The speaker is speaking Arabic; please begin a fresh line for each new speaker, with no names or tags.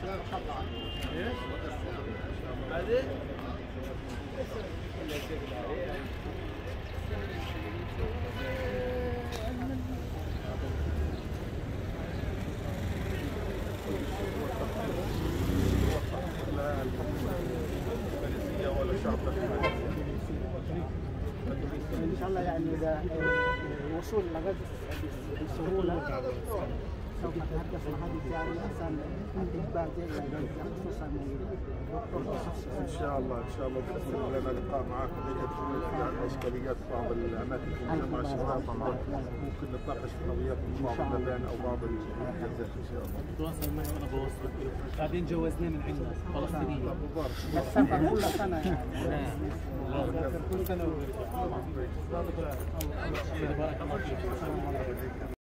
إن شاء الله يعني إذا الوصول لغد بسهوله سوف نتحدث عن هذه الجارية عشان
إن شاء الله إن شاء الله باذن الله لنا لقاء معكم تكون يعني اشكاليات بعض الأماكن في مجتمع الشباب ممكن نتناقش في قضيات بعض المباني أو بعض الإنجازات إن شاء الله.
تواصل معي وأنا بوصلك بعدين جوزناه من عندنا فلسطينيين.
مبارك
السفر كل سنه يعني
كل سنه وبرجع بارك الله فيك.